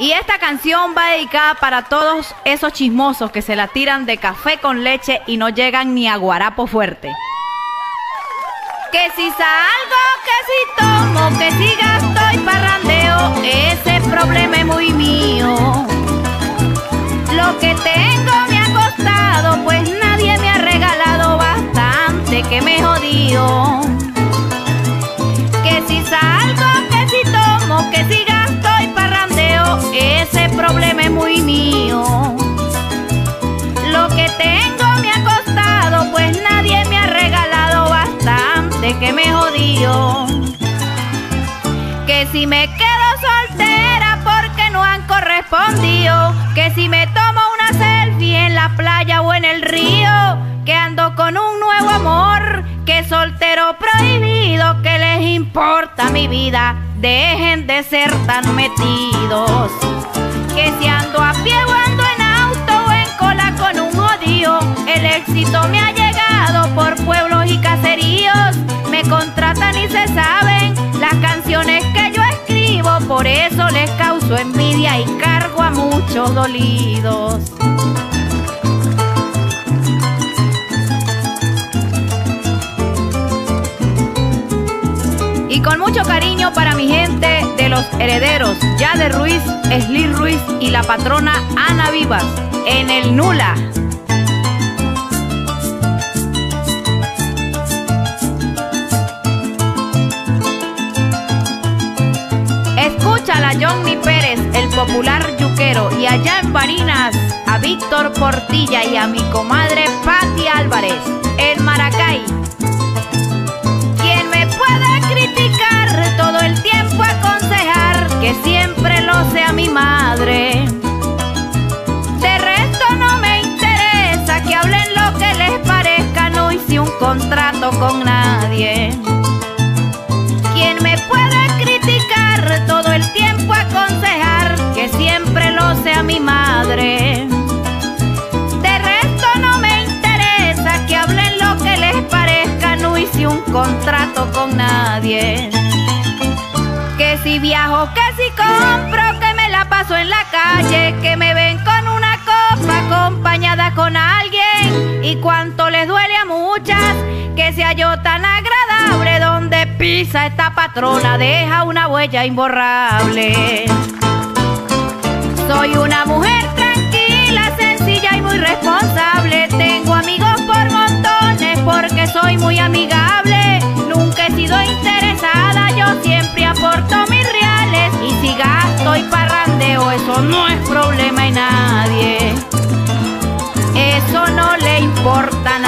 Y esta canción va dedicada para todos esos chismosos que se la tiran de café con leche y no llegan ni a guarapo fuerte. Que si salgo, que si tomo, que si gasto y parrandeo, ese problema es muy mío. Lo que tengo que me jodió. Que si me quedo soltera porque no han correspondido, que si me tomo una selfie en la playa o en el río, que ando con un nuevo amor, que soltero prohibido, que les importa mi vida, dejen de ser tan metidos. Que si ando a pie o ando en auto o en cola con un odio, el éxito me causo envidia y cargo a muchos dolidos. Y con mucho cariño para mi gente de los herederos, Yade Ruiz, Esli Ruiz y la patrona Ana Vivas, en el Nula. Escúchala Johnny popular yuquero, y allá en Barinas, a Víctor Portilla y a mi comadre Patti Álvarez, en Maracay. ¿Quién me puede criticar todo el tiempo aconsejar que siempre lo sea mi madre? De resto no me interesa que hablen lo que les parezca, no hice un contrato con nadie. Contrato con nadie. Que si viajo, que si compro, que me la paso en la calle, que me ven con una copa acompañada con alguien y cuánto les duele a muchas que sea yo tan agradable donde pisa esta patrona deja una huella imborrable. Soy una mujer tranquila, sencilla y muy responsable. Tengo amigos por montones porque soy muy amigable. Gasto y parrandeo, eso no es problema en nadie. Eso no le importa